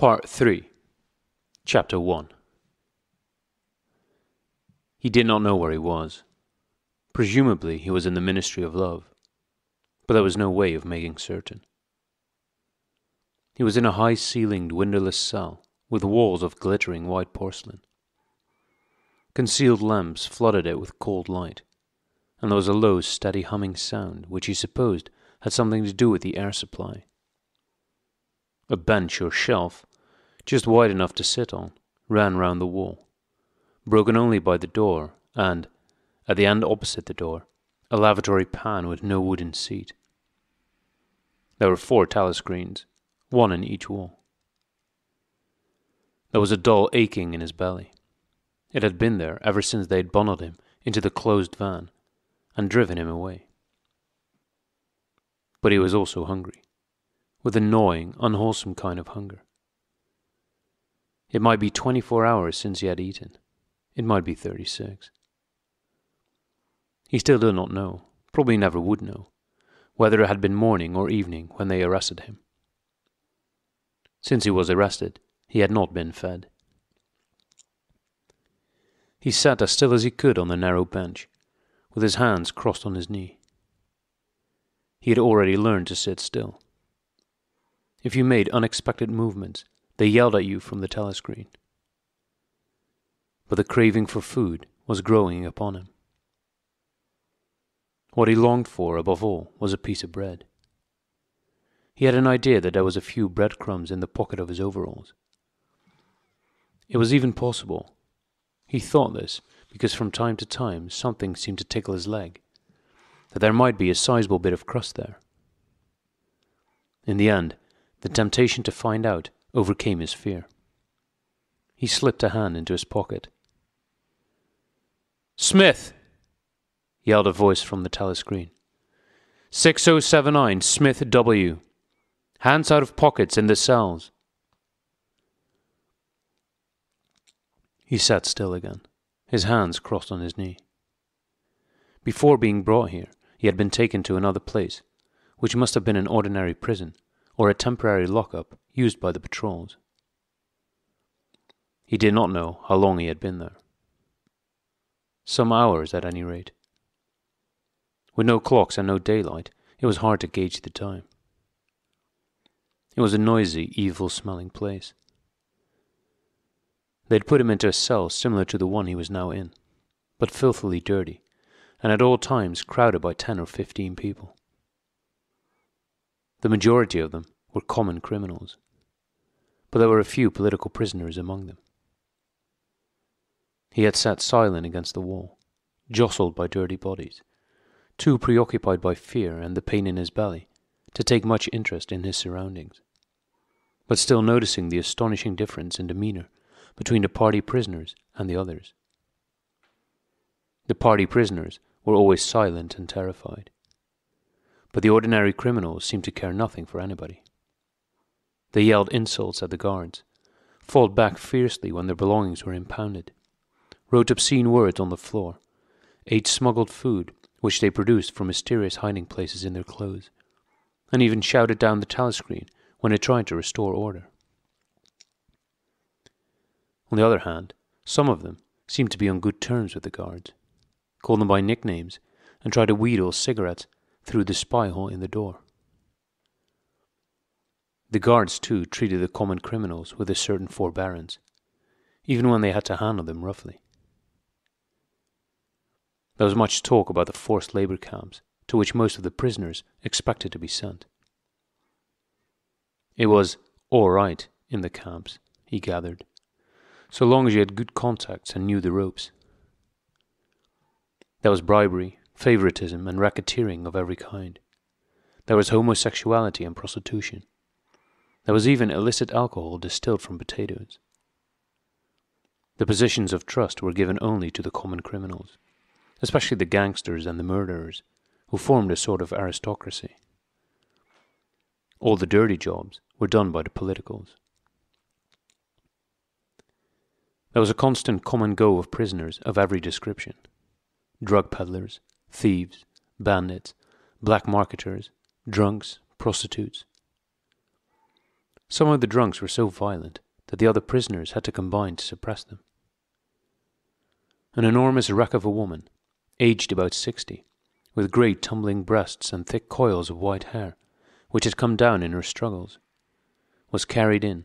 Part 3 Chapter 1 He did not know where he was. Presumably he was in the Ministry of Love, but there was no way of making certain. He was in a high ceilinged, windowless cell with walls of glittering white porcelain. Concealed lamps flooded it with cold light, and there was a low, steady humming sound which he supposed had something to do with the air supply. A bench or shelf, just wide enough to sit on, ran round the wall, broken only by the door, and, at the end opposite the door, a lavatory pan with no wooden seat. There were four telescreens, one in each wall. There was a dull aching in his belly. It had been there ever since they had bundled him into the closed van and driven him away. But he was also hungry with a gnawing, unwholesome kind of hunger. It might be twenty four hours since he had eaten. It might be thirty six. He still did not know, probably never would know, whether it had been morning or evening when they arrested him. Since he was arrested, he had not been fed. He sat as still as he could on the narrow bench, with his hands crossed on his knee. He had already learned to sit still. If you made unexpected movements, they yelled at you from the telescreen. But the craving for food was growing upon him. What he longed for above all was a piece of bread. He had an idea that there was a few breadcrumbs in the pocket of his overalls. It was even possible. He thought this because from time to time something seemed to tickle his leg, that there might be a sizable bit of crust there. In the end, the temptation to find out overcame his fear. He slipped a hand into his pocket. Smith! yelled a voice from the telescreen. 6079 Smith W. Hands out of pockets in the cells. He sat still again, his hands crossed on his knee. Before being brought here, he had been taken to another place, which must have been an ordinary prison or a temporary lockup used by the patrols. He did not know how long he had been there. Some hours, at any rate. With no clocks and no daylight, it was hard to gauge the time. It was a noisy, evil smelling place. They had put him into a cell similar to the one he was now in, but filthily dirty, and at all times crowded by ten or fifteen people. The majority of them were common criminals, but there were a few political prisoners among them. He had sat silent against the wall, jostled by dirty bodies, too preoccupied by fear and the pain in his belly to take much interest in his surroundings, but still noticing the astonishing difference in demeanor between the party prisoners and the others. The party prisoners were always silent and terrified but the ordinary criminals seemed to care nothing for anybody. They yelled insults at the guards, fought back fiercely when their belongings were impounded, wrote obscene words on the floor, ate smuggled food which they produced from mysterious hiding places in their clothes, and even shouted down the telescreen when it tried to restore order. On the other hand, some of them seemed to be on good terms with the guards, called them by nicknames, and tried to wheedle cigarettes through the spy hole in the door. The guards, too, treated the common criminals with a certain forbearance, even when they had to handle them roughly. There was much talk about the forced labor camps to which most of the prisoners expected to be sent. It was all right in the camps, he gathered, so long as you had good contacts and knew the ropes. There was bribery, favoritism, and racketeering of every kind. There was homosexuality and prostitution. There was even illicit alcohol distilled from potatoes. The positions of trust were given only to the common criminals, especially the gangsters and the murderers, who formed a sort of aristocracy. All the dirty jobs were done by the politicals. There was a constant come and go of prisoners of every description drug peddlers, thieves, bandits, black marketers, drunks, prostitutes. Some of the drunks were so violent that the other prisoners had to combine to suppress them. An enormous wreck of a woman, aged about sixty, with great tumbling breasts and thick coils of white hair, which had come down in her struggles, was carried in,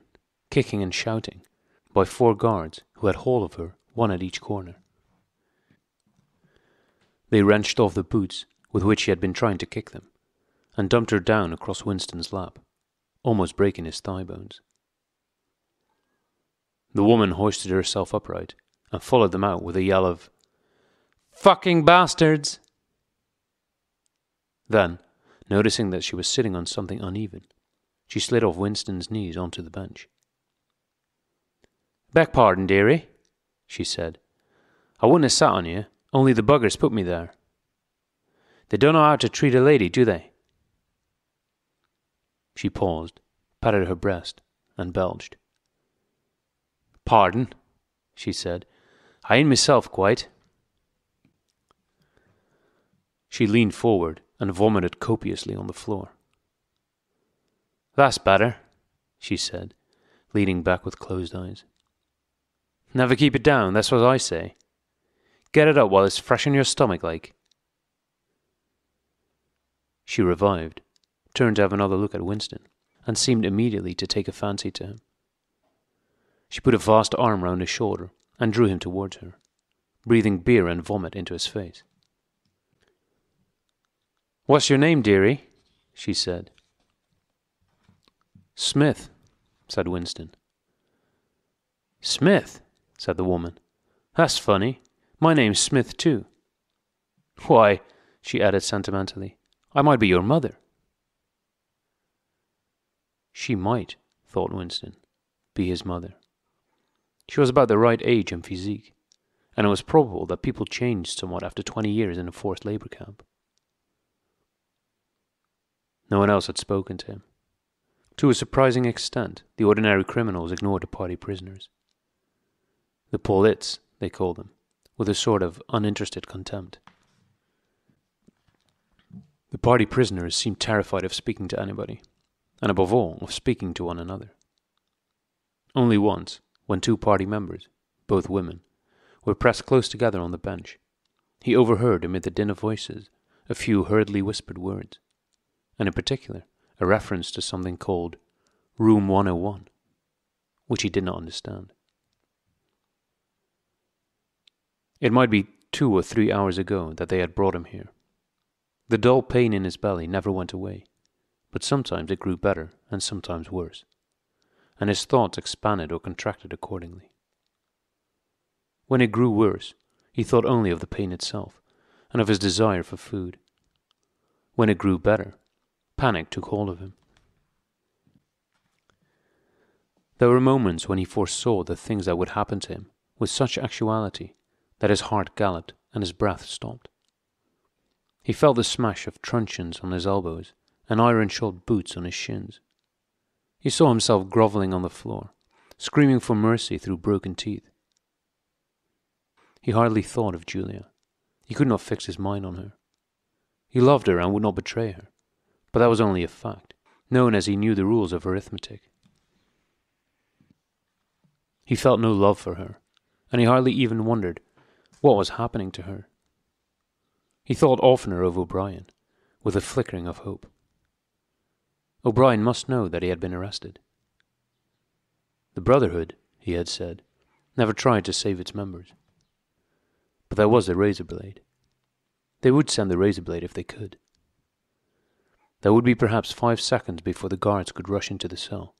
kicking and shouting, by four guards who had hold of her, one at each corner. They wrenched off the boots with which she had been trying to kick them, and dumped her down across Winston's lap, almost breaking his thigh bones. The woman hoisted herself upright and followed them out with a yell of, Fucking bastards! Then, noticing that she was sitting on something uneven, she slid off Winston's knees onto the bench. Beg pardon, dearie, she said. I wouldn't have sat on you, only the buggers put me there. They don't know how to treat a lady, do they? She paused, patted her breast, and belched. Pardon, she said. I ain't myself quite. She leaned forward and vomited copiously on the floor. That's better, she said, leaning back with closed eyes. Never keep it down, that's what I say. Get it up while it's fresh in your stomach, like. She revived, turned to have another look at Winston, and seemed immediately to take a fancy to him. She put a vast arm round his shoulder and drew him towards her, breathing beer and vomit into his face. What's your name, dearie? she said. Smith, said Winston. Smith, said the woman. That's funny. My name's Smith, too. Why, she added sentimentally, I might be your mother. She might, thought Winston, be his mother. She was about the right age and physique, and it was probable that people changed somewhat after twenty years in a forced labor camp. No one else had spoken to him. To a surprising extent, the ordinary criminals ignored the party prisoners. The polits, they called them, with a sort of uninterested contempt. The party prisoners seemed terrified of speaking to anybody, and above all, of speaking to one another. Only once, when two party members, both women, were pressed close together on the bench, he overheard amid the din of voices a few hurriedly whispered words and in particular a reference to something called Room 101, which he did not understand. It might be two or three hours ago that they had brought him here. The dull pain in his belly never went away, but sometimes it grew better and sometimes worse, and his thoughts expanded or contracted accordingly. When it grew worse, he thought only of the pain itself and of his desire for food. When it grew better, Panic took hold of him. There were moments when he foresaw the things that would happen to him with such actuality that his heart galloped and his breath stopped. He felt the smash of truncheons on his elbows and iron shod boots on his shins. He saw himself grovelling on the floor, screaming for mercy through broken teeth. He hardly thought of Julia. He could not fix his mind on her. He loved her and would not betray her but that was only a fact, known as he knew the rules of arithmetic. He felt no love for her, and he hardly even wondered what was happening to her. He thought oftener of O'Brien, with a flickering of hope. O'Brien must know that he had been arrested. The Brotherhood, he had said, never tried to save its members. But there was the razor blade. They would send the razor blade if they could. There would be perhaps five seconds before the guards could rush into the cell.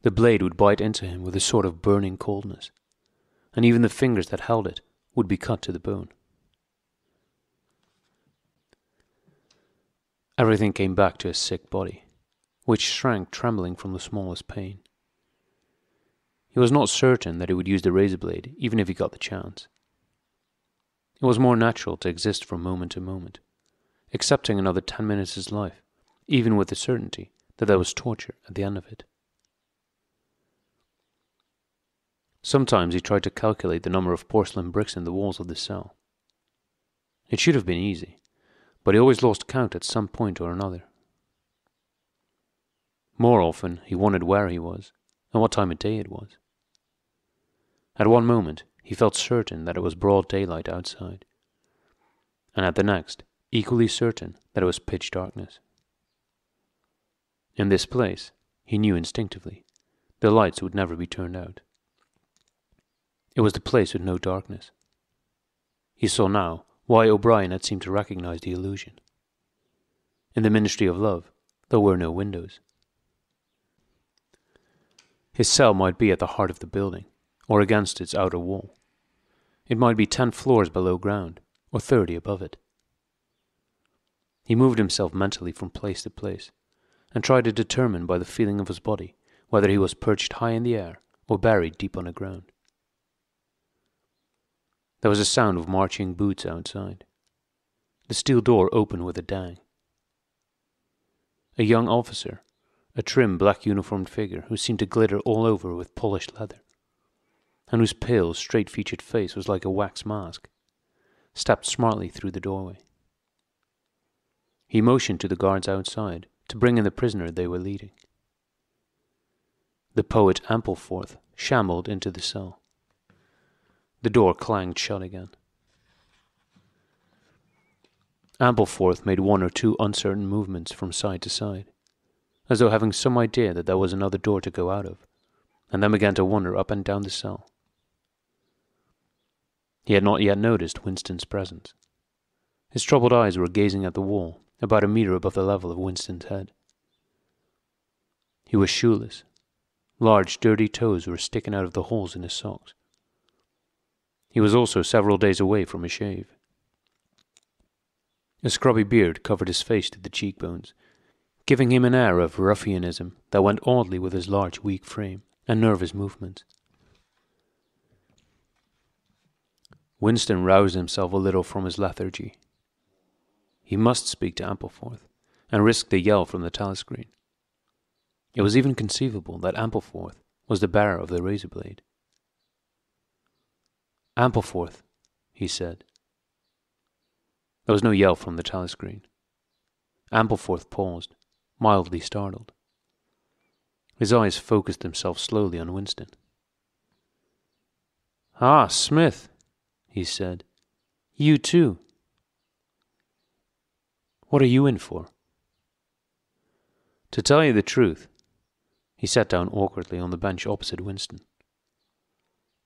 The blade would bite into him with a sort of burning coldness, and even the fingers that held it would be cut to the bone. Everything came back to his sick body, which shrank trembling from the smallest pain. He was not certain that he would use the razor blade even if he got the chance. It was more natural to exist from moment to moment, accepting another ten minutes of life, even with the certainty that there was torture at the end of it. Sometimes he tried to calculate the number of porcelain bricks in the walls of the cell. It should have been easy, but he always lost count at some point or another. More often, he wondered where he was and what time of day it was. At one moment, he felt certain that it was broad daylight outside, and at the next, equally certain that it was pitch darkness. In this place, he knew instinctively, the lights would never be turned out. It was the place with no darkness. He saw now why O'Brien had seemed to recognize the illusion. In the Ministry of Love, there were no windows. His cell might be at the heart of the building, or against its outer wall. It might be ten floors below ground, or thirty above it. He moved himself mentally from place to place, and tried to determine by the feeling of his body whether he was perched high in the air or buried deep on the ground. There was a sound of marching boots outside. The steel door opened with a dang. A young officer a trim black uniformed figure who seemed to glitter all over with polished leather, and whose pale, straight featured face was like a wax mask, stepped smartly through the doorway. He motioned to the guards outside to bring in the prisoner they were leading. The poet Ampleforth shambled into the cell. The door clanged shut again. Ampleforth made one or two uncertain movements from side to side as though having some idea that there was another door to go out of, and then began to wander up and down the cell. He had not yet noticed Winston's presence. His troubled eyes were gazing at the wall, about a meter above the level of Winston's head. He was shoeless. Large, dirty toes were sticking out of the holes in his socks. He was also several days away from a shave. A scrubby beard covered his face to the cheekbones, giving him an air of ruffianism that went oddly with his large, weak frame and nervous movements. Winston roused himself a little from his lethargy. He must speak to Ampleforth and risk the yell from the telescreen. It was even conceivable that Ampleforth was the bearer of the razor blade. Ampleforth, he said. There was no yell from the telescreen. Ampleforth paused mildly startled. His eyes focused themselves slowly on Winston. Ah, Smith, he said. You too. What are you in for? To tell you the truth, he sat down awkwardly on the bench opposite Winston.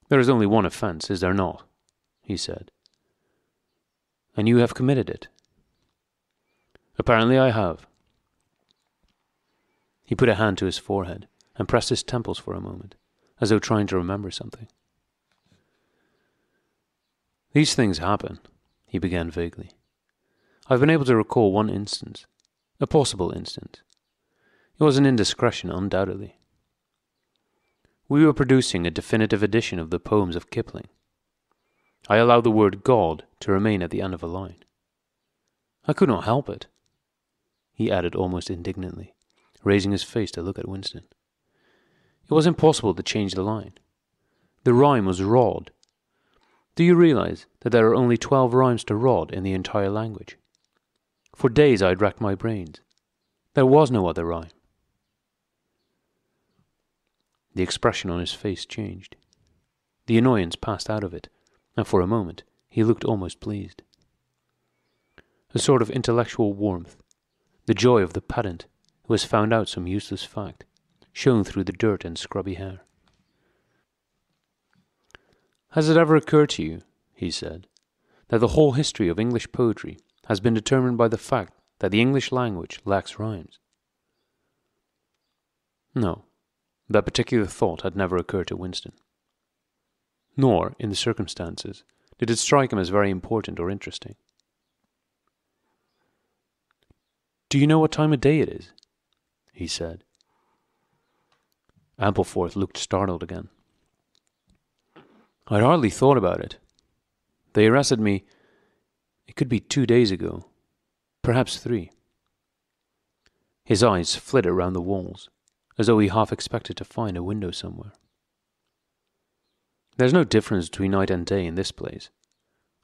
There is only one offence, is there not? he said. And you have committed it. Apparently I have. He put a hand to his forehead and pressed his temples for a moment, as though trying to remember something. These things happen, he began vaguely. I've been able to recall one instance, a possible instance. It was an indiscretion, undoubtedly. We were producing a definitive edition of the poems of Kipling. I allowed the word God to remain at the end of a line. I could not help it, he added almost indignantly raising his face to look at Winston. It was impossible to change the line. The rhyme was rod. Do you realize that there are only twelve rhymes to rod in the entire language? For days I had racked my brains. There was no other rhyme. The expression on his face changed. The annoyance passed out of it, and for a moment he looked almost pleased. A sort of intellectual warmth, the joy of the pedant who has found out some useless fact, shone through the dirt and scrubby hair. Has it ever occurred to you, he said, that the whole history of English poetry has been determined by the fact that the English language lacks rhymes? No, that particular thought had never occurred to Winston. Nor, in the circumstances, did it strike him as very important or interesting. Do you know what time of day it is? He said. Ampleforth looked startled again. I'd hardly thought about it. They arrested me, it could be two days ago, perhaps three. His eyes flitted round the walls, as though he half expected to find a window somewhere. There's no difference between night and day in this place.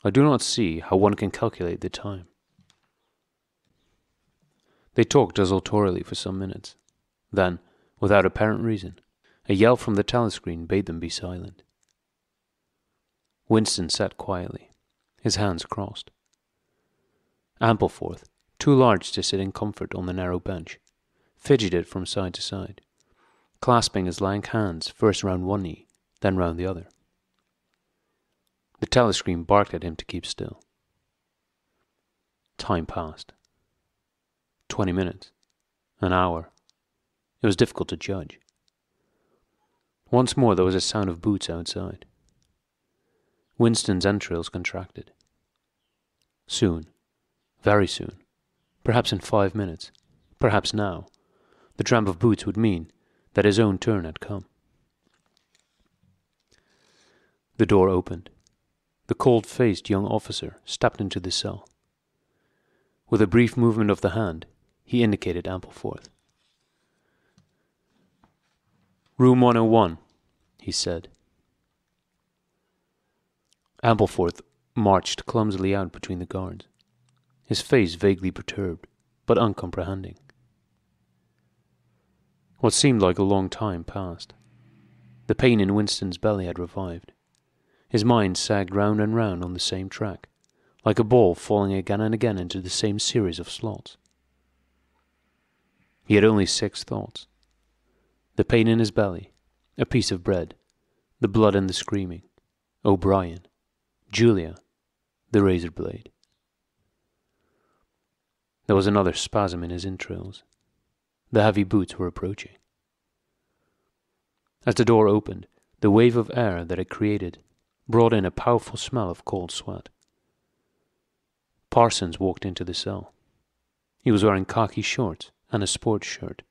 I do not see how one can calculate the time. They talked desultorily for some minutes. Then, without apparent reason, a yell from the telescreen bade them be silent. Winston sat quietly, his hands crossed. Ampleforth, too large to sit in comfort on the narrow bench, fidgeted from side to side, clasping his lank hands first round one knee, then round the other. The telescreen barked at him to keep still. Time passed. Twenty minutes. An hour. It was difficult to judge. Once more there was a sound of boots outside. Winston's entrails contracted. Soon, very soon, perhaps in five minutes, perhaps now, the tramp of boots would mean that his own turn had come. The door opened. The cold faced young officer stepped into the cell. With a brief movement of the hand, he indicated Ampleforth. Room 101, he said. Ampleforth marched clumsily out between the guards, his face vaguely perturbed, but uncomprehending. What seemed like a long time passed. The pain in Winston's belly had revived. His mind sagged round and round on the same track, like a ball falling again and again into the same series of slots. He had only six thoughts the pain in his belly, a piece of bread, the blood and the screaming, O'Brien, Julia, the razor blade. There was another spasm in his entrails. The heavy boots were approaching. As the door opened, the wave of air that it created brought in a powerful smell of cold sweat. Parsons walked into the cell. He was wearing khaki shorts and a sports shirt.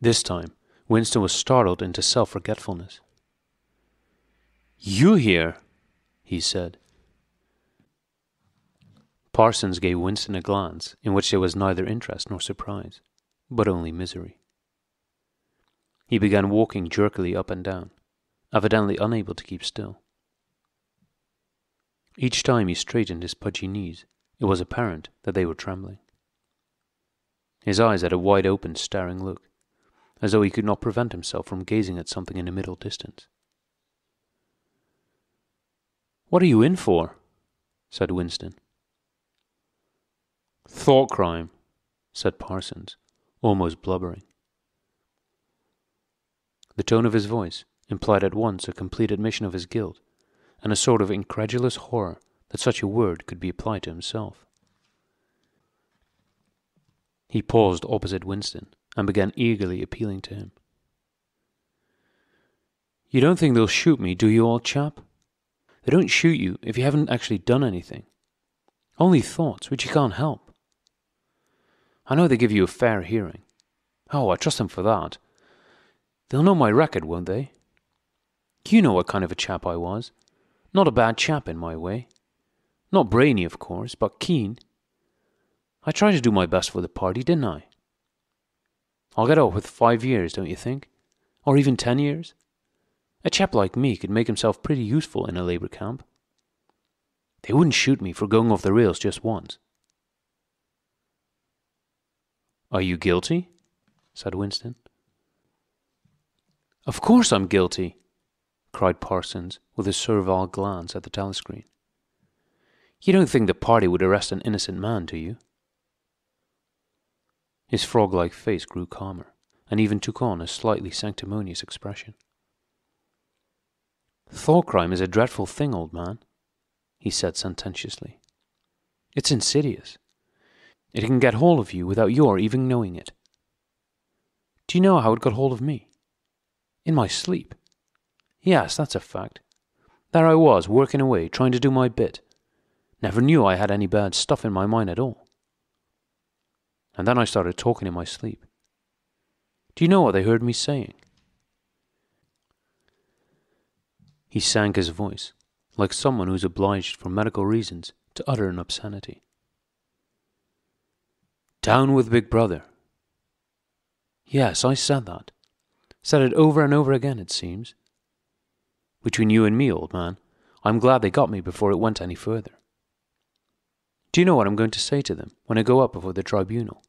This time, Winston was startled into self forgetfulness. You here? he said. Parsons gave Winston a glance in which there was neither interest nor surprise, but only misery. He began walking jerkily up and down, evidently unable to keep still. Each time he straightened his pudgy knees, it was apparent that they were trembling. His eyes had a wide open, staring look, as though he could not prevent himself from gazing at something in the middle distance. What are you in for? said Winston. Thought crime, said Parsons, almost blubbering. The tone of his voice implied at once a complete admission of his guilt and a sort of incredulous horror that such a word could be applied to himself. He paused opposite Winston and began eagerly appealing to him. You don't think they'll shoot me, do you, old chap? They don't shoot you if you haven't actually done anything. Only thoughts, which you can't help. I know they give you a fair hearing. Oh, I trust them for that. They'll know my record, won't they? You know what kind of a chap I was. Not a bad chap in my way. Not brainy, of course, but keen. I tried to do my best for the party, didn't I? I'll get off with five years, don't you think? Or even ten years? A chap like me could make himself pretty useful in a labour camp. They wouldn't shoot me for going off the rails just once. Are you guilty? said Winston. Of course I'm guilty, cried Parsons with a servile glance at the telescreen. You don't think the party would arrest an innocent man, do you? His frog like face grew calmer, and even took on a slightly sanctimonious expression. Thought crime is a dreadful thing, old man, he said sententiously. It's insidious. It can get hold of you without your even knowing it. Do you know how it got hold of me? In my sleep. Yes, that's a fact. There I was, working away, trying to do my bit. Never knew I had any bad stuff in my mind at all and then I started talking in my sleep. Do you know what they heard me saying? He sank his voice, like someone who's obliged for medical reasons to utter an obscenity. Down with Big Brother. Yes, I said that. Said it over and over again, it seems. Between you and me, old man, I'm glad they got me before it went any further. Do you know what I'm going to say to them when I go up before the tribunal?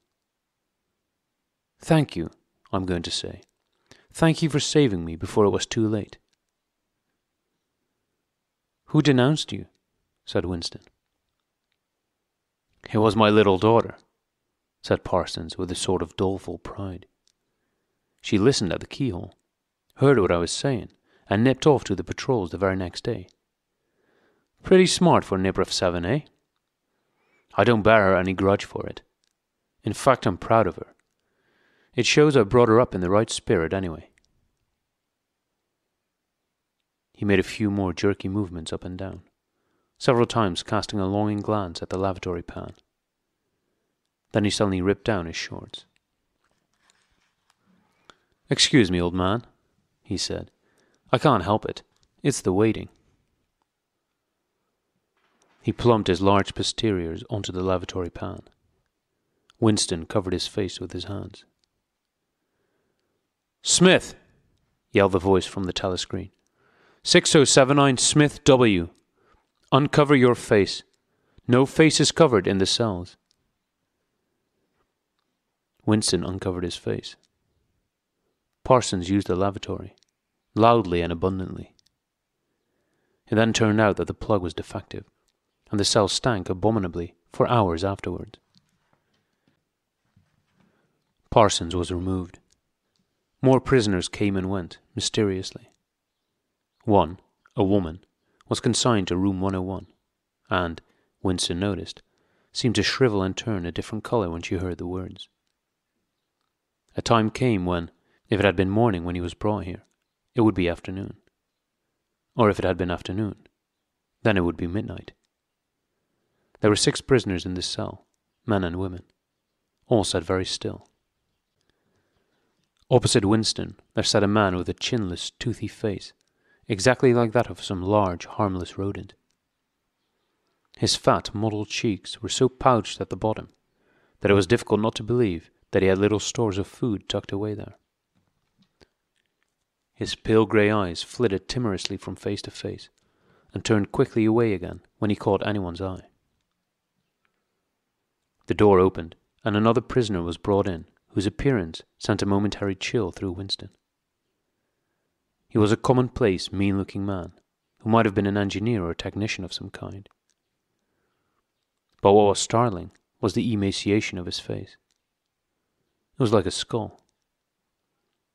Thank you, I'm going to say. Thank you for saving me before it was too late. Who denounced you? said Winston. It was my little daughter, said Parsons with a sort of doleful pride. She listened at the keyhole, heard what I was saying, and nipped off to the patrols the very next day. Pretty smart for a nipper of seven, eh? I don't bear her any grudge for it. In fact, I'm proud of her. It shows I brought her up in the right spirit, anyway. He made a few more jerky movements up and down, several times casting a longing glance at the lavatory pan. Then he suddenly ripped down his shorts. Excuse me, old man, he said. I can't help it. It's the waiting. He plumped his large posteriors onto the lavatory pan. Winston covered his face with his hands. Smith! yelled the voice from the telescreen. 6079 Smith W. Uncover your face. No face is covered in the cells. Winston uncovered his face. Parsons used the lavatory, loudly and abundantly. It then turned out that the plug was defective, and the cell stank abominably for hours afterwards. Parsons was removed. More prisoners came and went, mysteriously. One, a woman, was consigned to room 101, and, Winston noticed, seemed to shrivel and turn a different color when she heard the words. A time came when, if it had been morning when he was brought here, it would be afternoon. Or if it had been afternoon, then it would be midnight. There were six prisoners in this cell, men and women. All sat very still. Opposite Winston, there sat a man with a chinless, toothy face, exactly like that of some large, harmless rodent. His fat, mottled cheeks were so pouched at the bottom that it was difficult not to believe that he had little stores of food tucked away there. His pale grey eyes flitted timorously from face to face, and turned quickly away again when he caught anyone's eye. The door opened, and another prisoner was brought in whose appearance sent a momentary chill through Winston. He was a commonplace, mean looking man, who might have been an engineer or technician of some kind. But what was startling was the emaciation of his face. It was like a skull.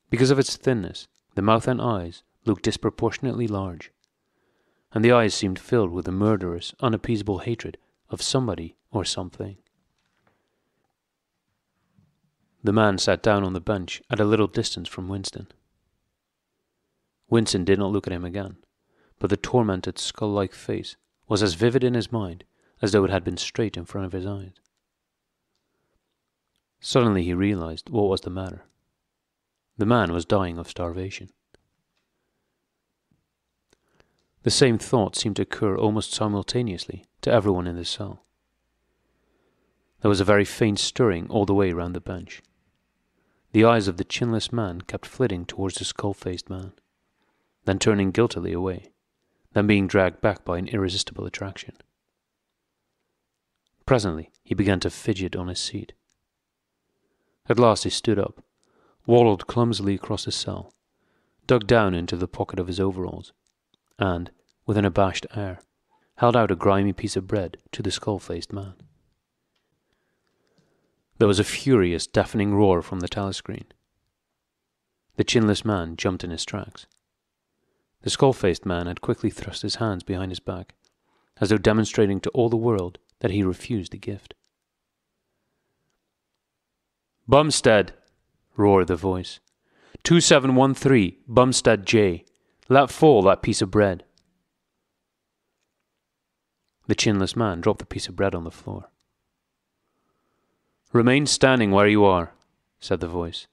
Because of its thinness, the mouth and eyes looked disproportionately large, and the eyes seemed filled with a murderous, unappeasable hatred of somebody or something. The man sat down on the bench at a little distance from Winston. Winston did not look at him again, but the tormented skull like face was as vivid in his mind as though it had been straight in front of his eyes. Suddenly he realized what was the matter. The man was dying of starvation. The same thought seemed to occur almost simultaneously to everyone in the cell. There was a very faint stirring all the way round the bench. The eyes of the chinless man kept flitting towards the skull faced man, then turning guiltily away, then being dragged back by an irresistible attraction. Presently he began to fidget on his seat. At last he stood up, waddled clumsily across the cell, dug down into the pocket of his overalls, and, with an abashed air, held out a grimy piece of bread to the skull faced man. There was a furious, deafening roar from the telescreen. The chinless man jumped in his tracks. The skull faced man had quickly thrust his hands behind his back, as though demonstrating to all the world that he refused the gift. Bumstead, roared the voice. 2713, Bumstead J. Let fall that piece of bread. The chinless man dropped the piece of bread on the floor. Remain standing where you are, said the voice.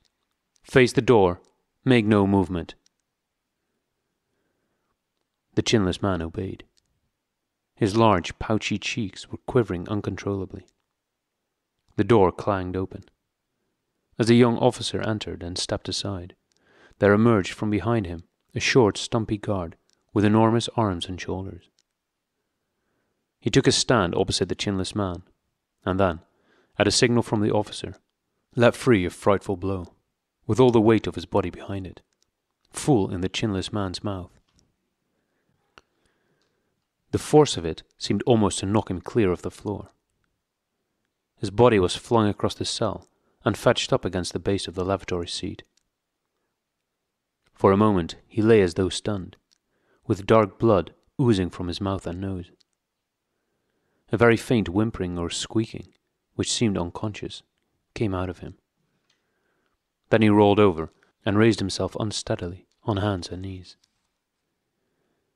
Face the door. Make no movement. The chinless man obeyed. His large, pouchy cheeks were quivering uncontrollably. The door clanged open. As the young officer entered and stepped aside, there emerged from behind him a short, stumpy guard with enormous arms and shoulders. He took a stand opposite the chinless man, and then, at a signal from the officer, let free a frightful blow, with all the weight of his body behind it, full in the chinless man's mouth. The force of it seemed almost to knock him clear of the floor. His body was flung across the cell and fetched up against the base of the lavatory seat. For a moment he lay as though stunned, with dark blood oozing from his mouth and nose. A very faint whimpering or squeaking, which seemed unconscious, came out of him. Then he rolled over and raised himself unsteadily on hands and knees.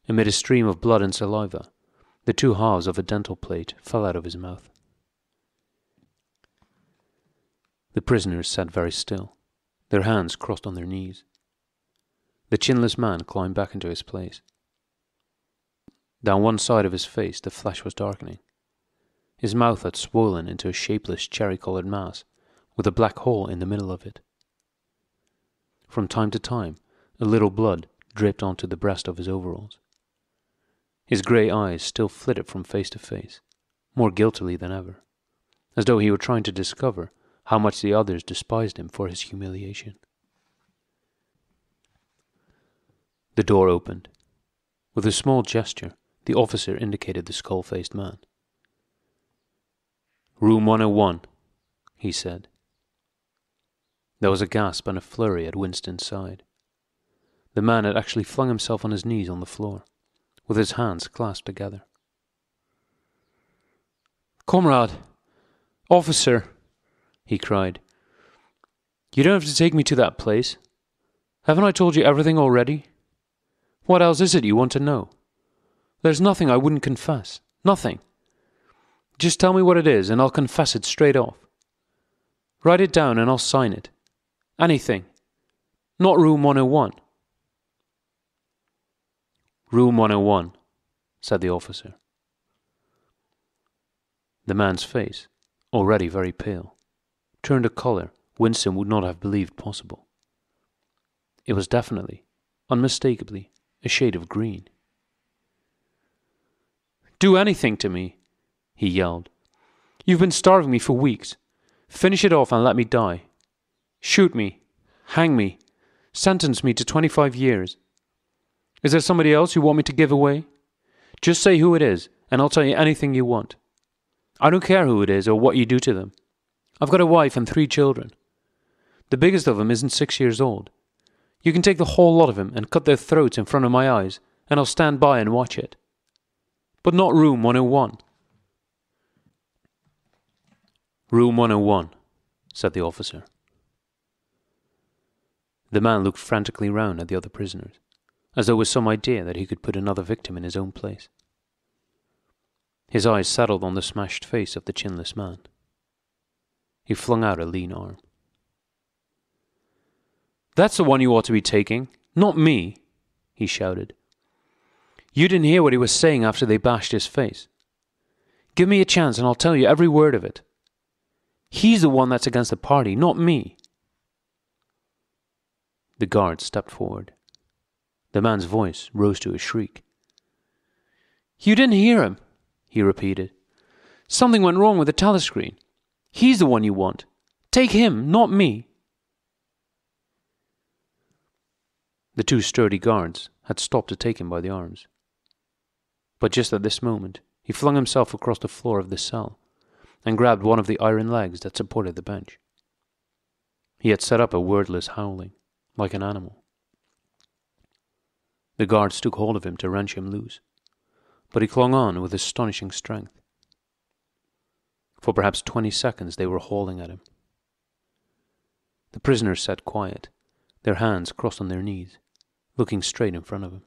Amid a stream of blood and saliva, the two halves of a dental plate fell out of his mouth. The prisoners sat very still, their hands crossed on their knees. The chinless man climbed back into his place. Down one side of his face the flesh was darkening. His mouth had swollen into a shapeless cherry colored mass, with a black hole in the middle of it. From time to time, a little blood dripped onto the breast of his overalls. His grey eyes still flitted from face to face, more guiltily than ever, as though he were trying to discover how much the others despised him for his humiliation. The door opened. With a small gesture, the officer indicated the skull faced man. Room 101, he said. There was a gasp and a flurry at Winston's side. The man had actually flung himself on his knees on the floor, with his hands clasped together. Comrade! Officer! he cried. You don't have to take me to that place. Haven't I told you everything already? What else is it you want to know? There's nothing I wouldn't confess. Nothing. Just tell me what it is, and I'll confess it straight off. Write it down, and I'll sign it. Anything. Not room 101. Room 101, said the officer. The man's face, already very pale, turned a colour Winston would not have believed possible. It was definitely, unmistakably, a shade of green. Do anything to me, he yelled. You've been starving me for weeks. Finish it off and let me die. Shoot me. Hang me. Sentence me to 25 years. Is there somebody else you want me to give away? Just say who it is, and I'll tell you anything you want. I don't care who it is or what you do to them. I've got a wife and three children. The biggest of them isn't six years old. You can take the whole lot of them and cut their throats in front of my eyes, and I'll stand by and watch it. But not room 101. Room 101, said the officer. The man looked frantically round at the other prisoners, as though with some idea that he could put another victim in his own place. His eyes settled on the smashed face of the chinless man. He flung out a lean arm. That's the one you ought to be taking, not me, he shouted. You didn't hear what he was saying after they bashed his face. Give me a chance and I'll tell you every word of it. He's the one that's against the party, not me. The guard stepped forward. The man's voice rose to a shriek. You didn't hear him, he repeated. Something went wrong with the telescreen. He's the one you want. Take him, not me. The two sturdy guards had stopped to take him by the arms. But just at this moment, he flung himself across the floor of the cell and grabbed one of the iron legs that supported the bench. He had set up a wordless howling, like an animal. The guards took hold of him to wrench him loose, but he clung on with astonishing strength. For perhaps twenty seconds they were hauling at him. The prisoners sat quiet, their hands crossed on their knees, looking straight in front of him.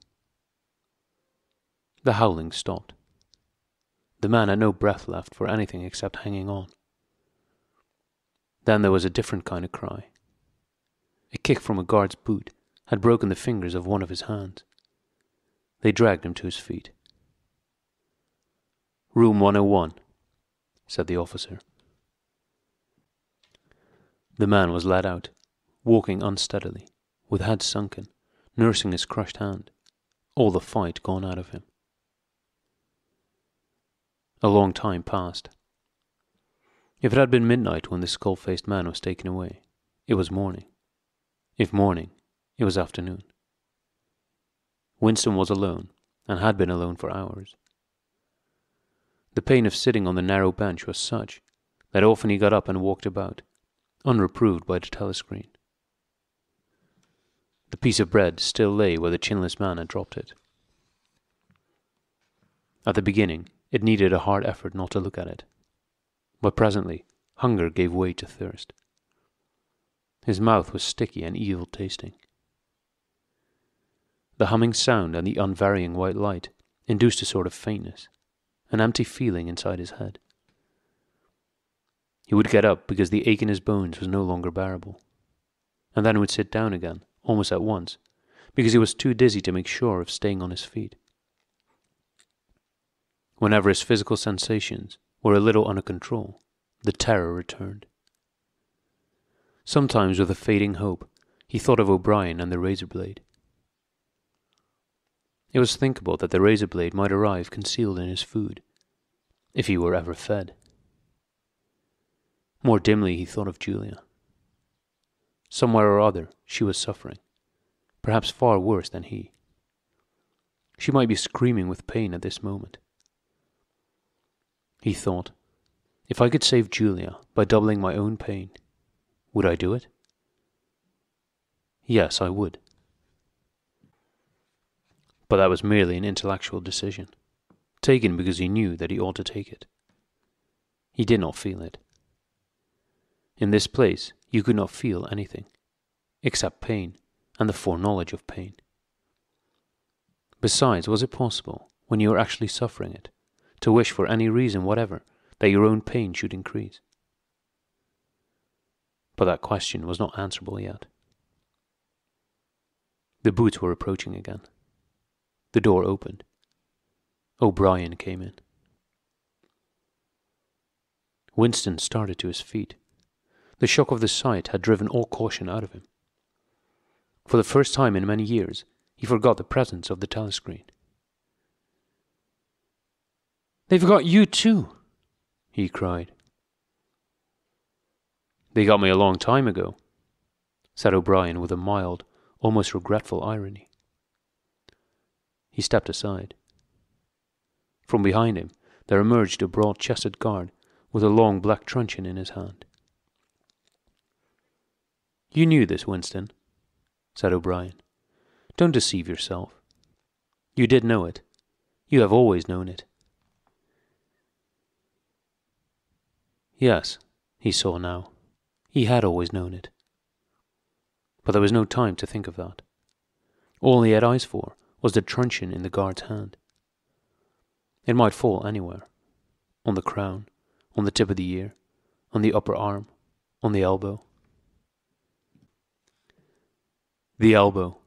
The howling stopped. The man had no breath left for anything except hanging on. Then there was a different kind of cry. A kick from a guard's boot had broken the fingers of one of his hands. They dragged him to his feet. Room 101, said the officer. The man was led out, walking unsteadily, with head sunken, nursing his crushed hand, all the fight gone out of him. A long time passed. If it had been midnight when the skull faced man was taken away, it was morning. If morning, it was afternoon. Winston was alone, and had been alone for hours. The pain of sitting on the narrow bench was such that often he got up and walked about, unreproved by the telescreen. The piece of bread still lay where the chinless man had dropped it. At the beginning, it needed a hard effort not to look at it. But presently, hunger gave way to thirst. His mouth was sticky and evil tasting. The humming sound and the unvarying white light induced a sort of faintness, an empty feeling inside his head. He would get up because the ache in his bones was no longer bearable, and then would sit down again, almost at once, because he was too dizzy to make sure of staying on his feet. Whenever his physical sensations were a little under control, the terror returned. Sometimes, with a fading hope, he thought of O'Brien and the razor blade. It was thinkable that the razor blade might arrive concealed in his food, if he were ever fed. More dimly he thought of Julia. Somewhere or other she was suffering, perhaps far worse than he. She might be screaming with pain at this moment. He thought, if I could save Julia by doubling my own pain, would I do it? Yes, I would. But that was merely an intellectual decision, taken because he knew that he ought to take it. He did not feel it. In this place, you could not feel anything, except pain and the foreknowledge of pain. Besides, was it possible, when you were actually suffering it, to wish for any reason whatever that your own pain should increase? But that question was not answerable yet. The boots were approaching again. The door opened. O'Brien came in. Winston started to his feet. The shock of the sight had driven all caution out of him. For the first time in many years, he forgot the presence of the telescreen. They've got you too, he cried. They got me a long time ago, said O'Brien with a mild, almost regretful irony. He stepped aside. From behind him there emerged a broad chested guard with a long black truncheon in his hand. You knew this, Winston, said O'Brien. Don't deceive yourself. You did know it. You have always known it. Yes, he saw now. He had always known it. But there was no time to think of that. All he had eyes for was the truncheon in the guard's hand. It might fall anywhere on the crown, on the tip of the ear, on the upper arm, on the elbow. The elbow.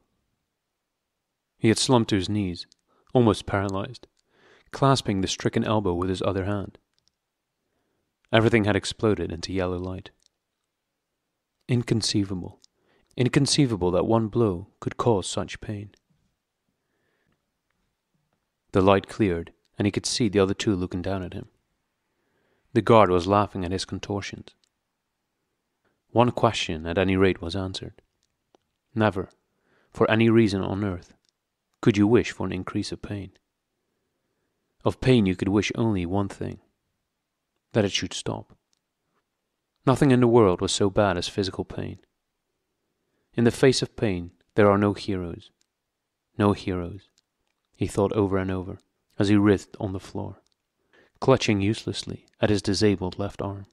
He had slumped to his knees, almost paralyzed, clasping the stricken elbow with his other hand. Everything had exploded into yellow light. Inconceivable, inconceivable that one blow could cause such pain. The light cleared, and he could see the other two looking down at him. The guard was laughing at his contortions. One question, at any rate, was answered. Never, for any reason on earth, could you wish for an increase of pain. Of pain you could wish only one thing that it should stop. Nothing in the world was so bad as physical pain. In the face of pain, there are no heroes. No heroes, he thought over and over as he writhed on the floor, clutching uselessly at his disabled left arm.